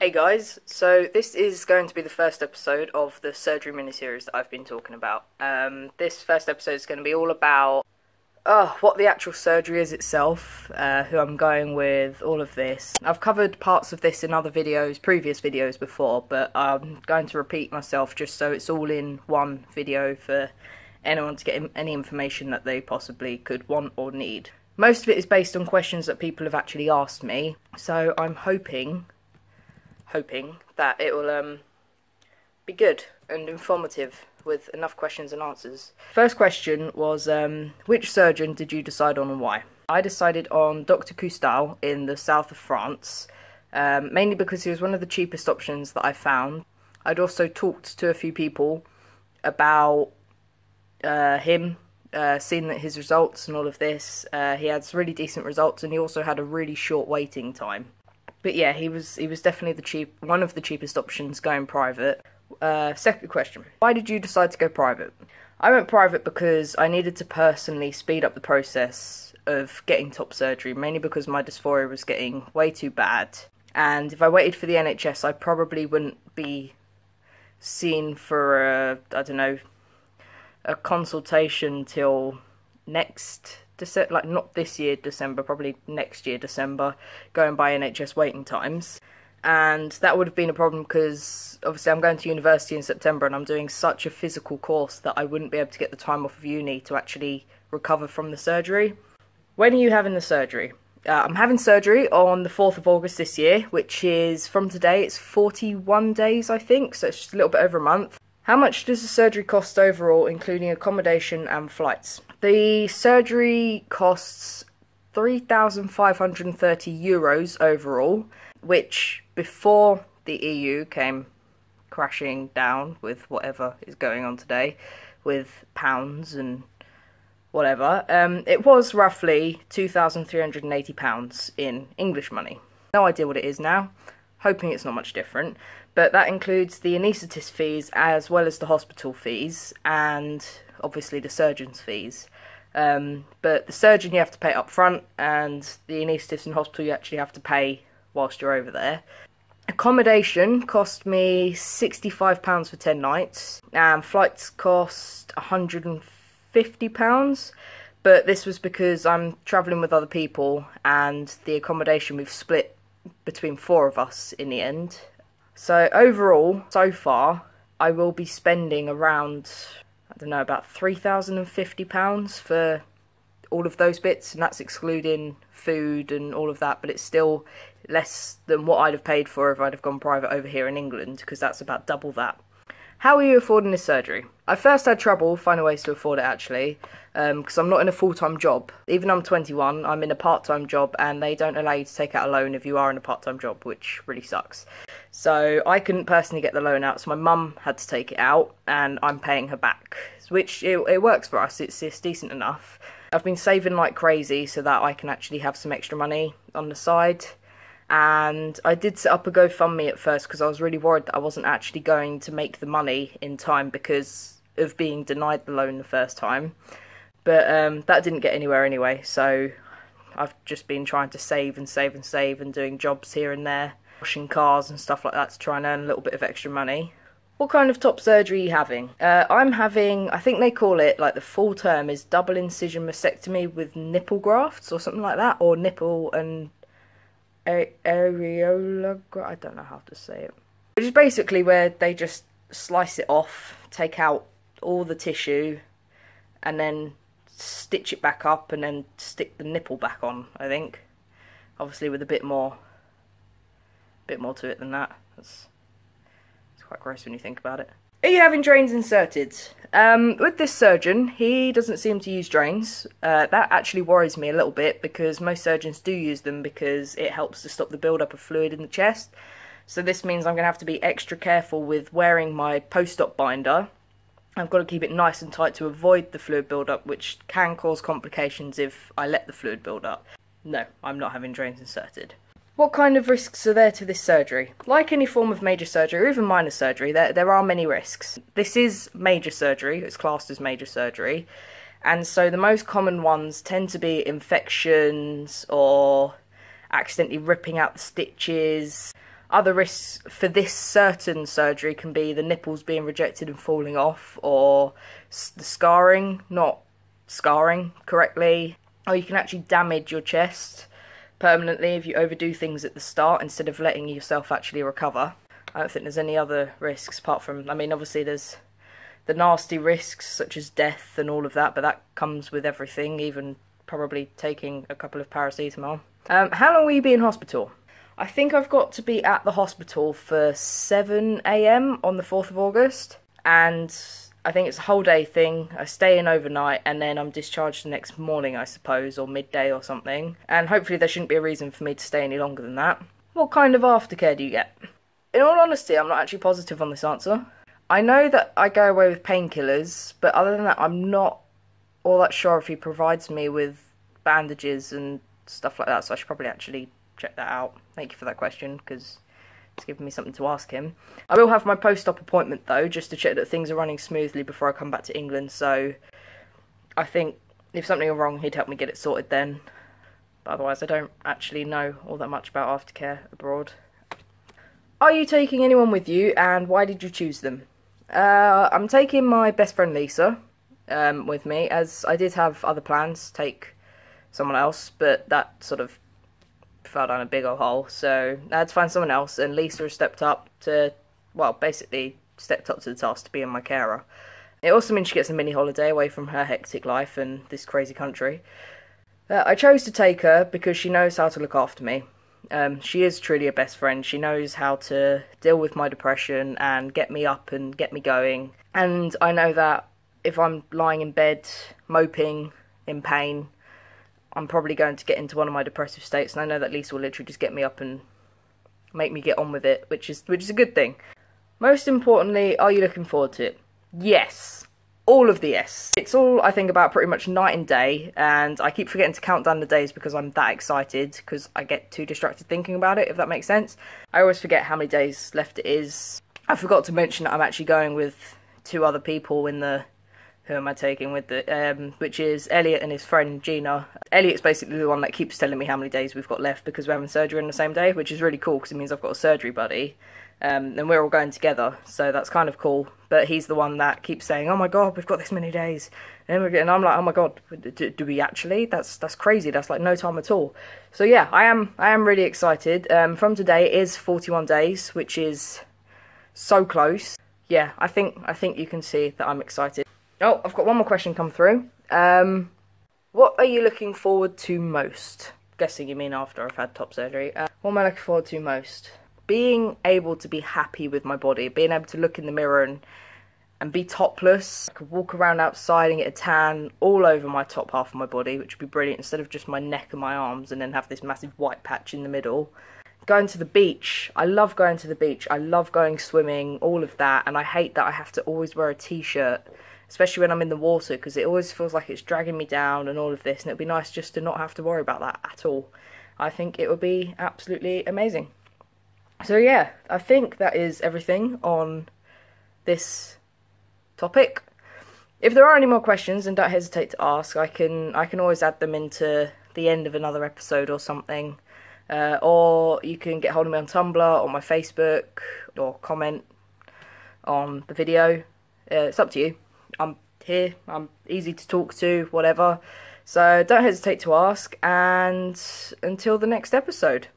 Hey guys, so this is going to be the first episode of the surgery miniseries that I've been talking about. Um, this first episode is going to be all about oh, what the actual surgery is itself, uh, who I'm going with, all of this. I've covered parts of this in other videos, previous videos before, but I'm going to repeat myself just so it's all in one video for anyone to get any information that they possibly could want or need. Most of it is based on questions that people have actually asked me, so I'm hoping hoping that it will um, be good and informative with enough questions and answers. First question was um, which surgeon did you decide on and why? I decided on Dr. Coustal in the south of France, um, mainly because he was one of the cheapest options that I found. I'd also talked to a few people about uh, him, uh, seen that his results and all of this. Uh, he had really decent results and he also had a really short waiting time but yeah, he was he was definitely the cheap one of the cheapest options going private. Uh, second question: Why did you decide to go private? I went private because I needed to personally speed up the process of getting top surgery, mainly because my dysphoria was getting way too bad. And if I waited for the NHS, I probably wouldn't be seen for a I don't know a consultation till next Dece- like not this year December, probably next year December, going by NHS waiting times. And that would have been a problem because obviously I'm going to university in September and I'm doing such a physical course that I wouldn't be able to get the time off of uni to actually recover from the surgery. When are you having the surgery? Uh, I'm having surgery on the 4th of August this year, which is from today, it's 41 days, I think, so it's just a little bit over a month. How much does the surgery cost overall, including accommodation and flights? The surgery costs 3,530 euros overall, which before the EU came crashing down with whatever is going on today with pounds and whatever, um, it was roughly £2,380 in English money. No idea what it is now, hoping it's not much different, but that includes the anaesthetist fees as well as the hospital fees and obviously the surgeon's fees. Um, but the surgeon you have to pay up front, and the anaesthetist in hospital you actually have to pay whilst you're over there. Accommodation cost me £65 for 10 nights, and flights cost £150. But this was because I'm travelling with other people, and the accommodation we've split between four of us in the end. So, overall, so far, I will be spending around I don't know, about £3,050 for all of those bits, and that's excluding food and all of that, but it's still less than what I'd have paid for if I'd have gone private over here in England, because that's about double that. How are you affording this surgery? I first had trouble finding ways to afford it actually, because um, I'm not in a full time job. Even I'm 21, I'm in a part time job, and they don't allow you to take out a loan if you are in a part time job, which really sucks. So I couldn't personally get the loan out, so my mum had to take it out, and I'm paying her back, which it, it works for us. It's, it's decent enough. I've been saving like crazy so that I can actually have some extra money on the side and I did set up a GoFundMe at first because I was really worried that I wasn't actually going to make the money in time because of being denied the loan the first time. But um, that didn't get anywhere anyway, so I've just been trying to save and save and save and doing jobs here and there, washing cars and stuff like that to try and earn a little bit of extra money. What kind of top surgery are you having? Uh, I'm having, I think they call it, like the full term is double incision mastectomy with nipple grafts or something like that, or nipple and areola. I don't know how to say it. Which is basically where they just slice it off, take out all the tissue, and then stitch it back up, and then stick the nipple back on. I think, obviously with a bit more, bit more to it than that. That's it's quite gross when you think about it. Are you having drains inserted? Um, with this surgeon, he doesn't seem to use drains. Uh, that actually worries me a little bit because most surgeons do use them because it helps to stop the build-up of fluid in the chest. So this means I'm going to have to be extra careful with wearing my post-op binder. I've got to keep it nice and tight to avoid the fluid build-up, which can cause complications if I let the fluid build up. No, I'm not having drains inserted. What kind of risks are there to this surgery? Like any form of major surgery or even minor surgery, there, there are many risks. This is major surgery, it's classed as major surgery, and so the most common ones tend to be infections or accidentally ripping out the stitches, Other risks for this certain surgery can be the nipples being rejected and falling off, or the scarring not scarring correctly, or you can actually damage your chest permanently if you overdo things at the start instead of letting yourself actually recover. I don't think there's any other risks apart from, I mean, obviously there's the nasty risks such as death and all of that, but that comes with everything, even probably taking a couple of paracetamol. Um, how long will you be in hospital? I think I've got to be at the hospital for 7am on the 4th of August, and I think it's a whole day thing. I stay in overnight and then I'm discharged the next morning, I suppose, or midday or something. And hopefully, there shouldn't be a reason for me to stay any longer than that. What kind of aftercare do you get? In all honesty, I'm not actually positive on this answer. I know that I go away with painkillers, but other than that, I'm not all that sure if he provides me with bandages and stuff like that, so I should probably actually check that out. Thank you for that question, because it's given me something to ask him. I will have my post-op appointment though, just to check that things are running smoothly before I come back to England. So I think if something were wrong, he'd help me get it sorted then. But otherwise, I don't actually know all that much about aftercare abroad. Are you taking anyone with you, and why did you choose them? Uh, I'm taking my best friend Lisa um, with me, as I did have other plans, to take someone else, but that sort of fell down a big old hole. So I had to find someone else, and Lisa stepped up to, well, basically stepped up to the task to being my carer. It also means she gets a mini holiday away from her hectic life and this crazy country. Uh, I chose to take her because she knows how to look after me. Um, she is truly a best friend. She knows how to deal with my depression and get me up and get me going. And I know that if I'm lying in bed moping in pain, I'm probably going to get into one of my depressive states, and I know that Lisa will literally just get me up and make me get on with it, which is which is a good thing. Most importantly, are you looking forward to it? Yes. All of the yes. It's all I think about pretty much night and day, and I keep forgetting to count down the days because I'm that excited because I get too distracted thinking about it, if that makes sense. I always forget how many days left it is. I forgot to mention that I'm actually going with two other people in the who am I taking with the, Um, which is Elliot and his friend Gina. Elliot's basically the one that keeps telling me how many days we've got left because we're having surgery on the same day, which is really cool because it means I've got a surgery buddy. Um, and we're all going together, so that's kind of cool. But he's the one that keeps saying, "Oh my god, we've got this many days," and, and I'm like, "Oh my god, do, do, we actually? That's that's crazy. That's like no time at all." So yeah, I am I am really excited. Um, from today is 41 days, which is so close. Yeah, I think I think you can see that I'm excited. Oh, I've got one more question come through. Um, what are you looking forward to most? Guessing you mean after I've had top surgery. Uh, what am I looking forward to most? Being able to be happy with my body, being able to look in the mirror and and be topless. I could walk around outside and get a tan all over my top half of my body, which would be brilliant instead of just my neck and my arms and then have this massive white patch in the middle. Going to the beach. I love going to the beach. I love going swimming, all of that, and I hate that I have to always wear a t-shirt especially when I'm in the water because it always feels like it's dragging me down and all of this and it'd be nice just to not have to worry about that at all. I think it would be absolutely amazing. So yeah, I think that is everything on this topic. If there are any more questions, and don't hesitate to ask. I can I can always add them into the end of another episode or something. Uh, or you can get hold of me on Tumblr or my Facebook or comment on the video. Uh, it's up to you. I'm here, I'm easy to talk to, whatever. So don't hesitate to ask, and until the next episode.